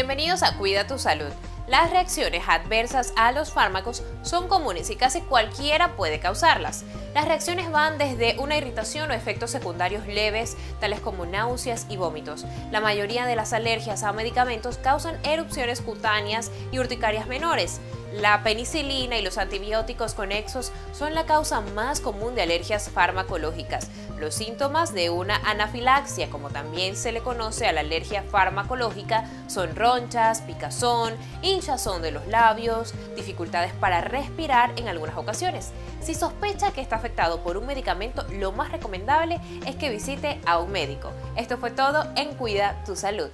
Bienvenidos a Cuida tu Salud. Las reacciones adversas a los fármacos son comunes y casi cualquiera puede causarlas. Las reacciones van desde una irritación o efectos secundarios leves, tales como náuseas y vómitos. La mayoría de las alergias a medicamentos causan erupciones cutáneas y urticarias menores. La penicilina y los antibióticos conexos son la causa más común de alergias farmacológicas. Los síntomas de una anafilaxia, como también se le conoce a la alergia farmacológica, son ronchas, picazón, hinchazón de los labios, dificultades para respirar en algunas ocasiones. Si sospecha que está afectado por un medicamento, lo más recomendable es que visite a un médico. Esto fue todo en Cuida tu Salud.